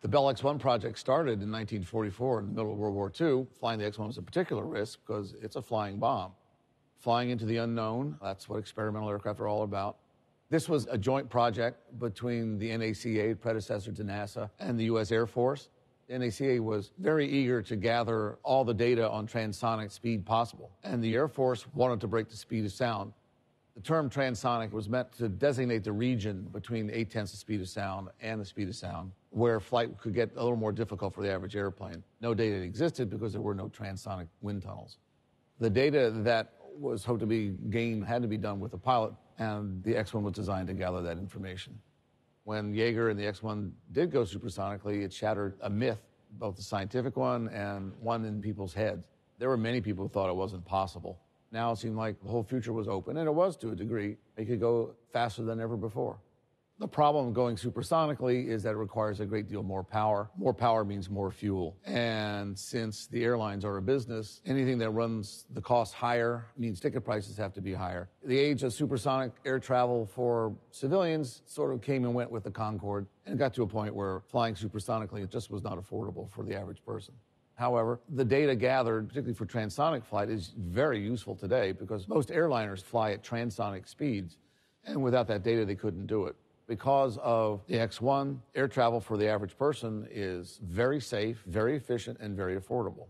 The Bell X-1 project started in 1944 in the middle of World War II. Flying the X-1 was a particular risk because it's a flying bomb. Flying into the unknown, that's what experimental aircraft are all about. This was a joint project between the NACA, predecessor to NASA, and the U.S. Air Force. The NACA was very eager to gather all the data on transonic speed possible, and the Air Force wanted to break the speed of sound. The term transonic was meant to designate the region between 8 tenths the speed of sound and the speed of sound, where flight could get a little more difficult for the average airplane. No data existed because there were no transonic wind tunnels. The data that was hoped to be gained had to be done with a pilot, and the X 1 was designed to gather that information. When Yeager and the X 1 did go supersonically, it shattered a myth, both the scientific one and one in people's heads. There were many people who thought it wasn't possible. Now it seemed like the whole future was open, and it was to a degree. It could go faster than ever before. The problem going supersonically is that it requires a great deal more power. More power means more fuel. And since the airlines are a business, anything that runs the cost higher means ticket prices have to be higher. The age of supersonic air travel for civilians sort of came and went with the Concorde and got to a point where flying supersonically just was not affordable for the average person. However, the data gathered, particularly for transonic flight, is very useful today because most airliners fly at transonic speeds. And without that data, they couldn't do it. Because of the X1, air travel for the average person is very safe, very efficient, and very affordable.